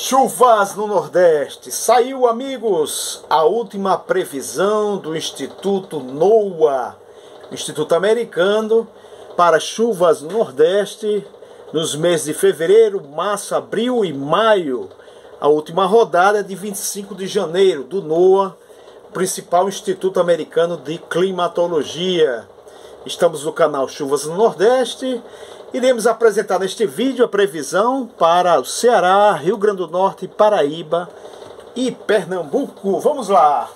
Chuvas no Nordeste. Saiu, amigos, a última previsão do Instituto NOAA, Instituto Americano, para chuvas no Nordeste nos meses de fevereiro, março, abril e maio. A última rodada é de 25 de janeiro do NOAA, principal Instituto Americano de Climatologia. Estamos no canal Chuvas no Nordeste Iremos apresentar neste vídeo a previsão para o Ceará, Rio Grande do Norte, Paraíba e Pernambuco. Vamos lá!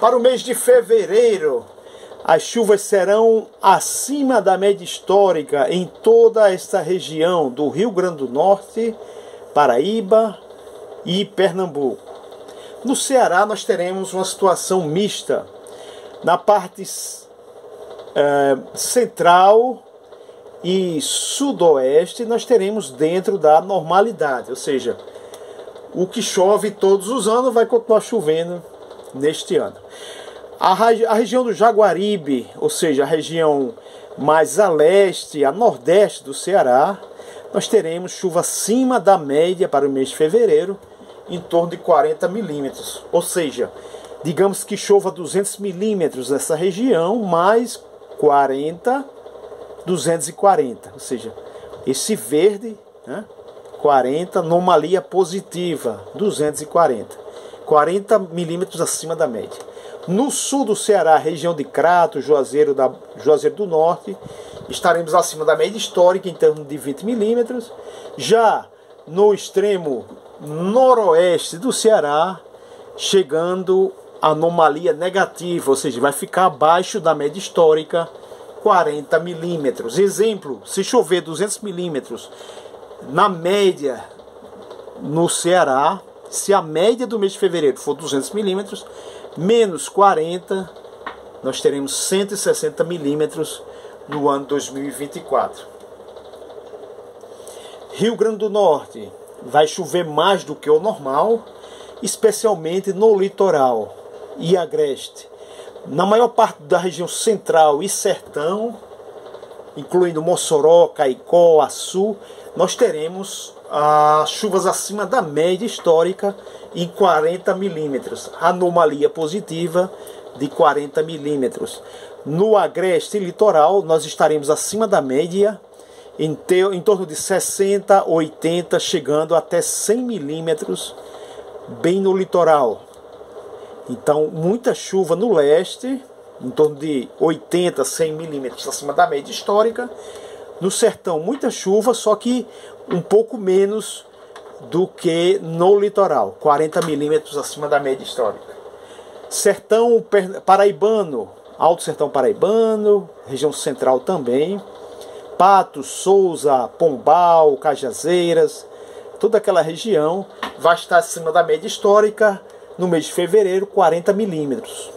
Para o mês de fevereiro, as chuvas serão acima da média histórica em toda esta região do Rio Grande do Norte, Paraíba e Pernambuco. No Ceará, nós teremos uma situação mista. Na parte é, central e sudoeste nós teremos dentro da normalidade, ou seja, o que chove todos os anos vai continuar chovendo neste ano. A, a região do Jaguaribe, ou seja, a região mais a leste, a nordeste do Ceará, nós teremos chuva acima da média para o mês de fevereiro, em torno de 40 milímetros. Ou seja, digamos que chova 200 milímetros nessa região, mais 40 240, ou seja, esse verde, né, 40, anomalia positiva, 240, 40 milímetros acima da média. No sul do Ceará, região de Crato, Juazeiro, da, Juazeiro do Norte, estaremos acima da média histórica em torno de 20 milímetros. Já no extremo noroeste do Ceará, chegando anomalia negativa, ou seja, vai ficar abaixo da média histórica 40 milímetros. Exemplo, se chover 200 milímetros na média no Ceará, se a média do mês de fevereiro for 200 milímetros, menos 40, nós teremos 160 milímetros no ano 2024. Rio Grande do Norte vai chover mais do que o normal, especialmente no litoral e agreste. Na maior parte da região central e sertão, incluindo Mossoró, Caicó, Açu, nós teremos ah, chuvas acima da média histórica em 40 milímetros. Anomalia positiva de 40 milímetros. No agreste litoral, nós estaremos acima da média, em, te, em torno de 60, 80, chegando até 100 milímetros, bem no litoral. Então, muita chuva no leste, em torno de 80, 100 milímetros acima da média histórica. No sertão, muita chuva, só que um pouco menos do que no litoral, 40 milímetros acima da média histórica. Sertão paraibano, Alto Sertão Paraibano, região central também. Patos, Souza, Pombal, Cajazeiras, toda aquela região vai estar acima da média histórica, no mês de fevereiro, 40 milímetros.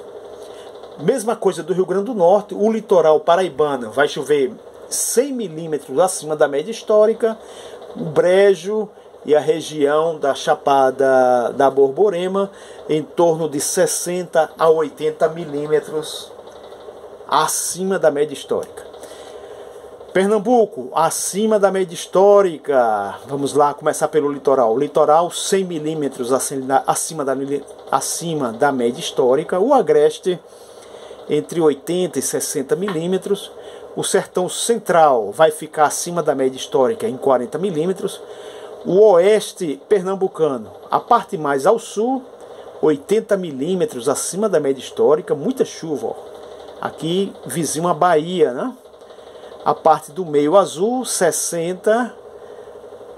Mesma coisa do Rio Grande do Norte, o litoral paraibano vai chover 100 milímetros acima da média histórica, o Brejo e a região da Chapada da Borborema em torno de 60 a 80 milímetros acima da média histórica. Pernambuco, acima da média histórica. Vamos lá, começar pelo litoral. Litoral, 100 milímetros acima da, acima da média histórica. O agreste, entre 80 e 60 milímetros. O sertão central vai ficar acima da média histórica em 40 milímetros. O oeste pernambucano, a parte mais ao sul, 80 milímetros acima da média histórica. Muita chuva. Ó. Aqui vizinho a Bahia, né? A parte do meio azul, 60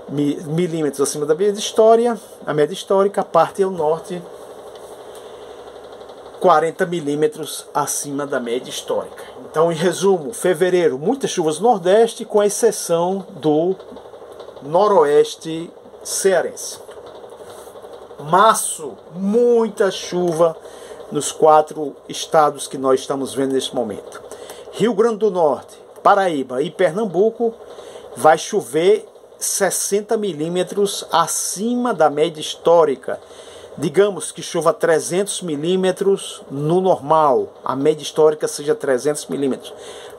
milímetros acima da média histórica, a média histórica, a parte ao norte, 40 milímetros acima da média histórica. Então, em resumo, fevereiro, muitas chuvas no Nordeste, com exceção do Noroeste cearense. Março, muita chuva nos quatro estados que nós estamos vendo nesse momento. Rio Grande do Norte, Paraíba e Pernambuco vai chover 60 milímetros acima da média histórica. Digamos que chova 300 milímetros no normal, a média histórica seja 300 milímetros.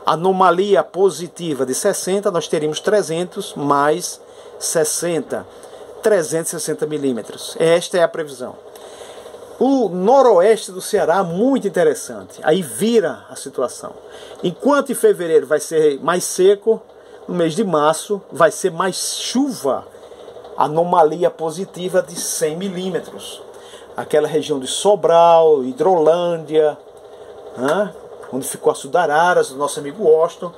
Anomalia positiva de 60, nós teríamos 300 mais 60. 360 milímetros. Esta é a previsão. O noroeste do Ceará, muito interessante. Aí vira a situação. Enquanto em fevereiro vai ser mais seco, no mês de março vai ser mais chuva. Anomalia positiva de 100 milímetros. Aquela região de Sobral, Hidrolândia, né? onde ficou a Sudararas, nosso amigo Washington.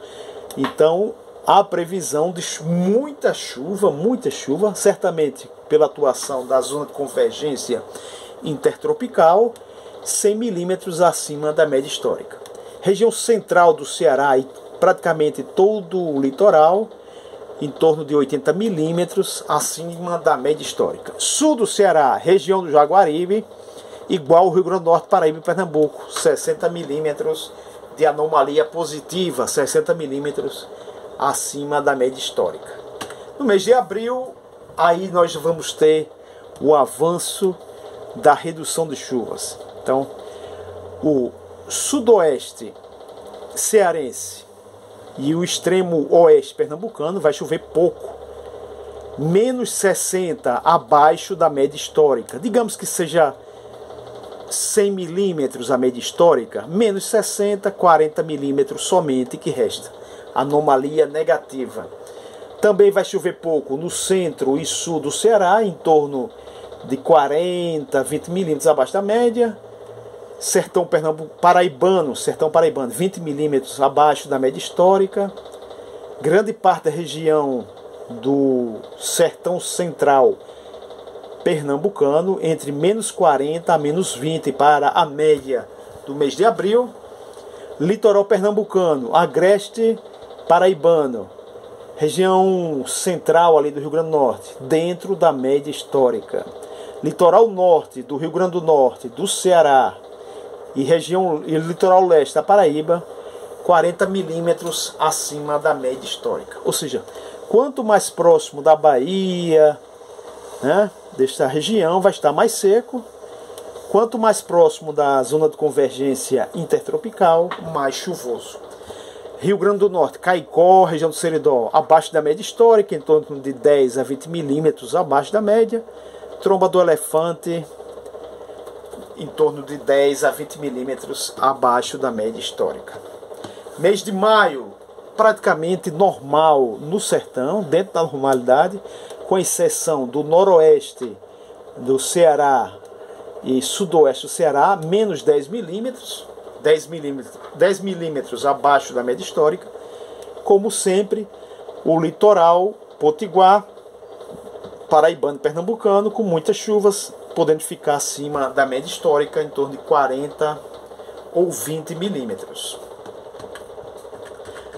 Então, há previsão de muita chuva, muita chuva, certamente pela atuação da zona de convergência intertropical, 100 milímetros acima da média histórica. Região central do Ceará e praticamente todo o litoral, em torno de 80 milímetros acima da média histórica. Sul do Ceará, região do Jaguaribe, igual o Rio Grande do Norte, Paraíba e Pernambuco, 60 milímetros de anomalia positiva, 60 milímetros acima da média histórica. No mês de abril, aí nós vamos ter o avanço da redução de chuvas. Então, o sudoeste cearense e o extremo oeste pernambucano vai chover pouco. Menos 60 abaixo da média histórica. Digamos que seja 100 milímetros a média histórica, menos 60, 40 milímetros somente que resta. Anomalia negativa. Também vai chover pouco no centro e sul do Ceará, em torno de 40, 20 milímetros abaixo da média. Sertão Pernambuco, Paraibano, Sertão Paraibano, 20 milímetros abaixo da média histórica. Grande parte da região do Sertão Central pernambucano, entre menos 40 a menos 20 para a média do mês de abril. Litoral pernambucano, agreste paraibano, região central ali do Rio Grande do Norte, dentro da média histórica. Litoral norte do Rio Grande do Norte, do Ceará e região e litoral leste da Paraíba, 40 milímetros acima da média histórica. Ou seja, quanto mais próximo da Bahia, né, desta região, vai estar mais seco. Quanto mais próximo da zona de convergência intertropical, mais chuvoso. Rio Grande do Norte, Caicó, região do Seridó, abaixo da média histórica, em torno de 10 a 20 milímetros abaixo da média. Tromba do Elefante, em torno de 10 a 20 milímetros abaixo da média histórica. Mês de maio, praticamente normal no sertão, dentro da normalidade, com exceção do noroeste do Ceará e sudoeste do Ceará, menos 10 milímetros, 10 milímetros, 10 milímetros abaixo da média histórica. Como sempre, o litoral potiguar, paraibano e pernambucano, com muitas chuvas, podendo ficar acima da média histórica, em torno de 40 ou 20 milímetros.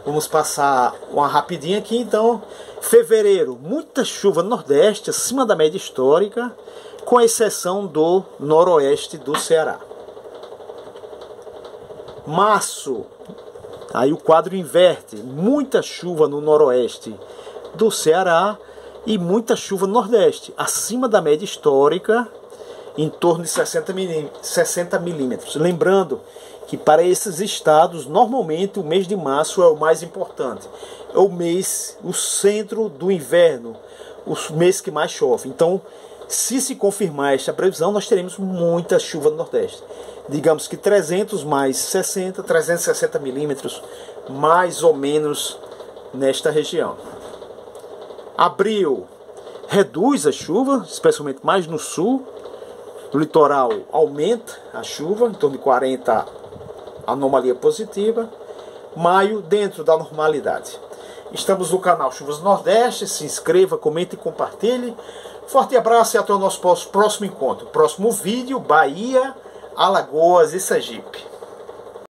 Vamos passar uma rapidinha aqui, então. Fevereiro, muita chuva no Nordeste, acima da média histórica, com exceção do Noroeste do Ceará. Março, aí o quadro inverte, muita chuva no Noroeste do Ceará e muita chuva no Nordeste, acima da média histórica, em torno de 60 milímetros. Lembrando que para esses estados, normalmente o mês de março é o mais importante. É o mês, o centro do inverno, o mês que mais chove. Então, se se confirmar esta previsão, nós teremos muita chuva no Nordeste. Digamos que 300 mais 60, 360 milímetros, mais ou menos nesta região. Abril reduz a chuva, especialmente mais no sul. No litoral aumenta a chuva, em torno de 40 anomalia positiva. Maio, dentro da normalidade. Estamos no canal Chuvas Nordeste. Se inscreva, comente e compartilhe. Forte abraço e até o nosso próximo encontro. Próximo vídeo: Bahia, Alagoas e Sergipe.